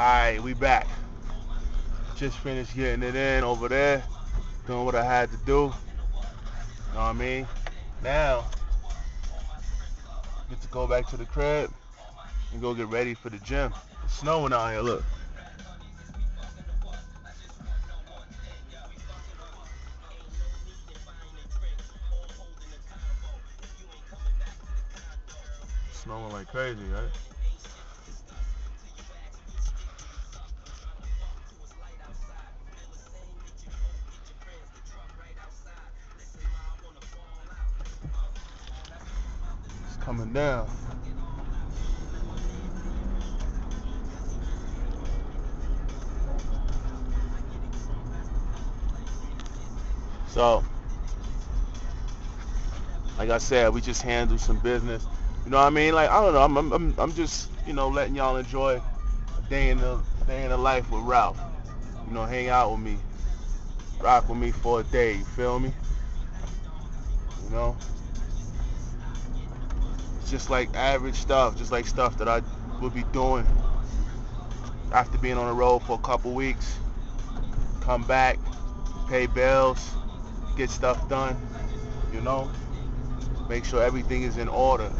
Alright, we back. Just finished getting it in over there. Doing what I had to do. Know what I mean? Now, get to go back to the crib and go get ready for the gym. It's snowing out here, look. Snowing like crazy, right? Coming down. So, like I said, we just handled some business. You know what I mean? Like I don't know. I'm I'm I'm, just you know letting y'all enjoy a day in the day in the life with Ralph. You know, hang out with me, rock with me for a day. You feel me? You know, just like average stuff, just like stuff that I would be doing after being on the road for a couple weeks. Come back, pay bills, get stuff done. You know, make sure everything is in order.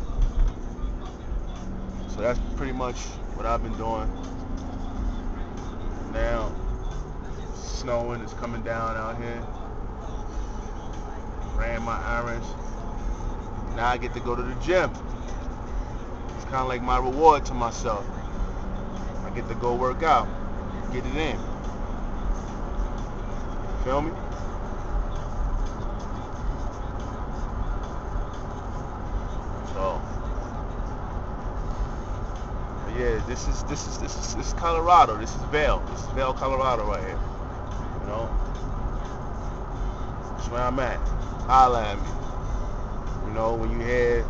So that's pretty much what I've been doing. Now, snowing is coming down out here. Ran my errands. Now I get to go to the gym. Kind of like my reward to myself. I get to go work out, get it in. Feel me? So, yeah, this is this is this is this is Colorado. This is Vail. This is Vail, Colorado, right here. You know, that's where I'm at. Holla at me. You know, when you hear,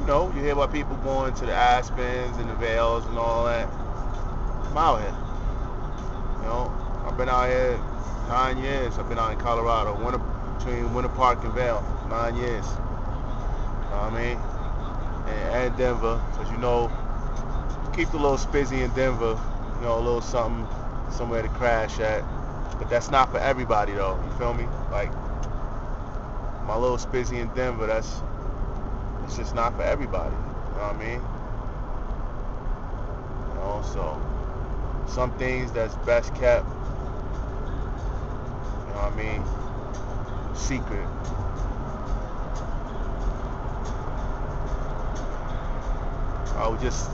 you know, you hear about people going to the Aspens and the Vails and all that. I'm out here. You know, I've been out here nine years. I've been out in Colorado, Winter, between Winter Park and Vail, nine years. You know what I mean? And, and Denver, because you know, keep the little spizzy in Denver, you know, a little something, somewhere to crash at. But that's not for everybody though. You feel me? Like my little spizzy in Denver, that's it's just not for everybody. You know what I mean? You know, so some things that's best kept. You know what I mean? Secret. I was just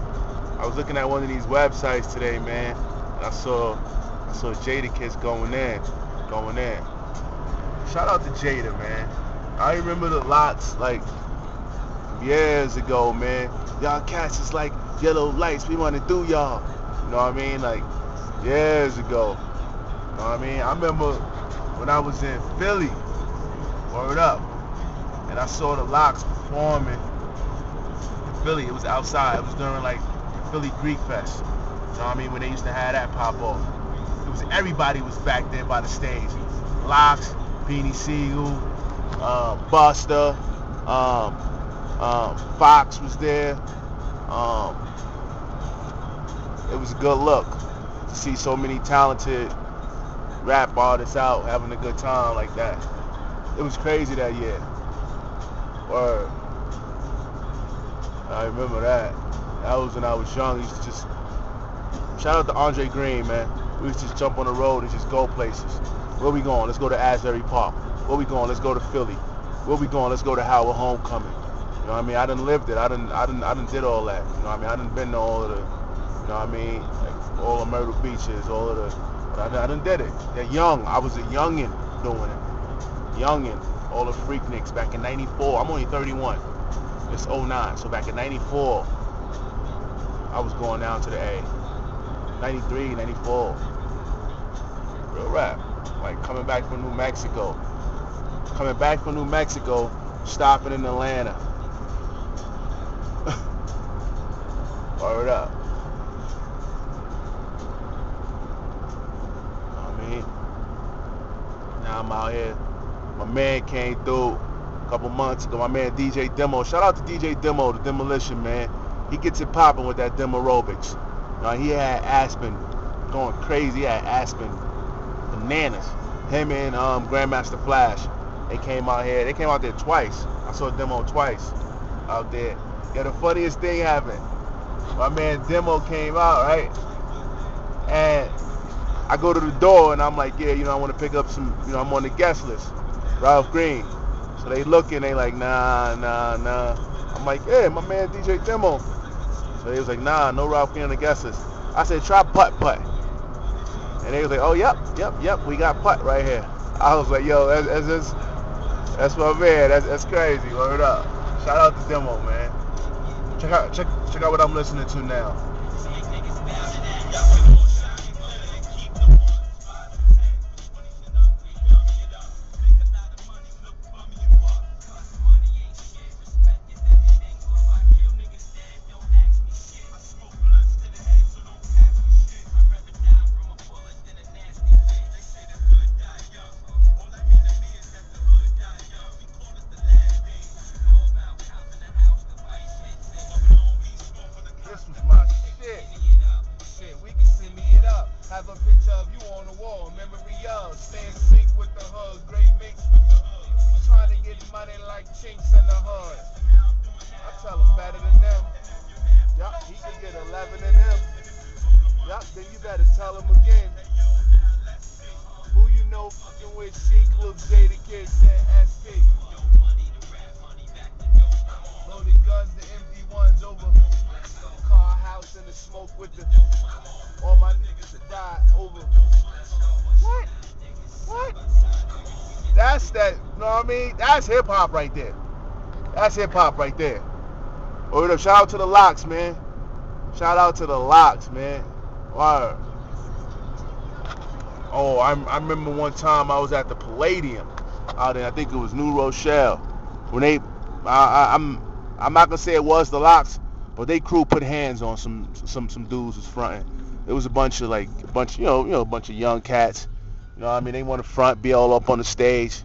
I was looking at one of these websites today, man. And I saw I saw Jadakiss going in, going in. Shout out to Jada, man. I remember the LOX like years ago, man. Y'all cats is like yellow lights. We to do y'all. You know what I mean? Like years ago. You know what I mean? I remember when I was in Philly. Word up. And I saw the LOX performing in Philly. It was outside. It was during like Philly Greek Fest. You know what I mean? When they used to have that pop off. It was everybody was back there by the stage. LOX, Beanie Sigel, uh, Buster, um, um, Fox was there. Um, it was a good look to see so many talented rap artists out having a good time like that. It was crazy that year. Word. I remember that. That was when I was young. I used to just shout out to Andre Green, man. We used to just jump on the road and just go places. Where we going? Let's go to Asbury Park. Where we going? Let's go to Philly. Where we going? Let's go to Howard Homecoming. You know what I mean? I done lived it. I done, I done, I done did all that. You know what I mean? I done been to all of the, you know what I mean? Like all the Myrtle Beaches, all of the, I, done- I done did it. They're young. I was a youngin' doing it. Youngin'. All the Freakniks back in 94. I'm only 31. It's 09. So back in 94, I was going down to the A. 93, 94. Real rap. Like coming back from New Mexico. Coming back from New Mexico, stopping in Atlanta. Word up. I mean, now I'm out here. My man came through a couple months ago. My man DJ Demo. Shout out to DJ Demo, the Demolition man. He gets it popping with that demo aerobics. You he had Aspen going crazy. He had Aspen bananas. Him and um, Grandmaster Flash. They came out here. They came out there twice. I saw a demo twice out there. Yeah, the funniest thing happened. My man Demo came out, right? And I go to the door and I'm like, yeah, you know, I want to pick up some, you know, I'm on the guest list. Ralph Green. So they looking, they like, nah, nah, nah. I'm like, yeah, my man DJ Demo. So they was like, nah, no Ralph Green on the guest list. I said, try putt putt. And they was like, oh, yep, yep, yep, we got putt right here. I was like, yo, that's, that's, that's, that's my man. That's, that's crazy. Word up. Shout out to Demo, man. Check out, check, check out what I'm listening to now. Have a picture of you on the wall, memory of. Stay in sync with the hood, great mix with the hood. Trying to get money like chinks in the hood. I tell him better than them. Yup, he can get 11 in them. Yup, then you better tell him again. Who you know fucking with Sheek, Luke, Jada Kid, said SP. Loaded guns, the empty ones over. Car, house, and the smoke with the all my That's that, you know what I mean? That's hip hop right there. That's hip hop right there. Oh, Word up, shout out to the LOX, man. Shout out to the LOX, man. Word. Oh, I, I remember one time I was at the Palladium out in, I think it was New Rochelle. When they, I, I, I'm, I'm not gonna say it was the LOX, but they crew put hands on some, some, some dudes was fronting it was a bunch of like a bunch, you know, you know, a bunch of young cats. You know, what I mean, they want to front, be all up on the stage,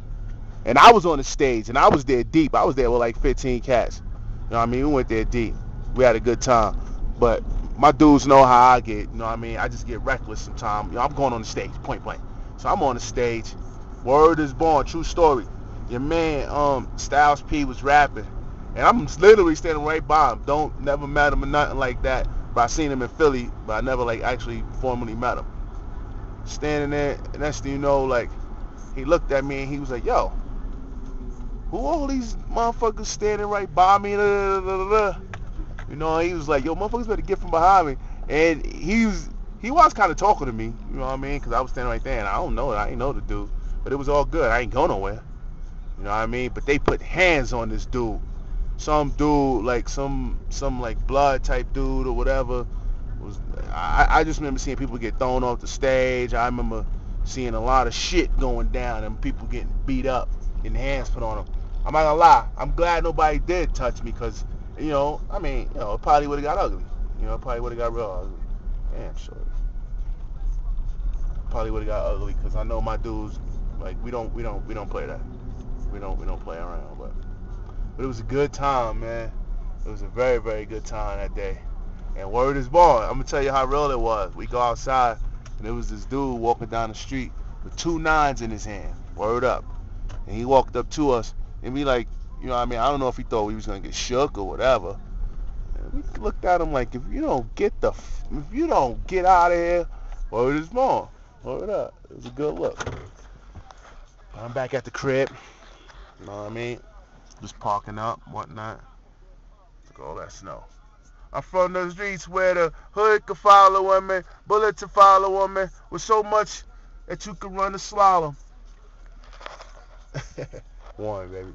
and I was on the stage, and I was there deep. I was there with like 15 cats. You know, what I mean, we went there deep. We had a good time, but my dudes know how I get. You know, what I mean, I just get reckless sometimes. You know, I'm going on the stage, point blank. So I'm on the stage. Word is born, true story. Your man, um, Styles P was rapping, and I'm literally standing right by him. Don't never met him or nothing like that. But I seen him in Philly, but I never like actually formally met him. Standing there, and next thing you know, like he looked at me and he was like, "Yo, who all these motherfuckers standing right by me?" Da, da, da, you know, he was like, "Yo, motherfuckers better get from behind me." And he was he was kind of talking to me, you know what I mean? Because I was standing right there, and I don't know, I ain't know the dude, but it was all good. I ain't go nowhere, you know what I mean? But they put hands on this dude some dude like some some like blood type dude or whatever was I, I just remember seeing people get thrown off the stage I remember seeing a lot of shit going down and people getting beat up and hands put on them I'm not gonna lie I'm glad nobody did touch me because you know I mean you know it probably would have got ugly you know it probably would have got real ugly damn sure probably would have got ugly because I know my dudes like we don't we don't we don't play that we don't we don't play around but but it was a good time, man. It was a very, very good time that day. And word is born. I'm gonna tell you how real it was. We go outside, and there was this dude walking down the street with two nines in his hand. Word up. And he walked up to us, and we like, you know, what I mean, I don't know if he thought we was gonna get shook or whatever. And we looked at him like, if you don't get the, if you don't get out of here, word is born. Word up. It was a good look. I'm back at the crib. You know what I mean? just parking up, whatnot. Look at all that snow. I'm from the streets where the hood can follow women, bullet to follow women, with so much that you can run a slalom. One, baby.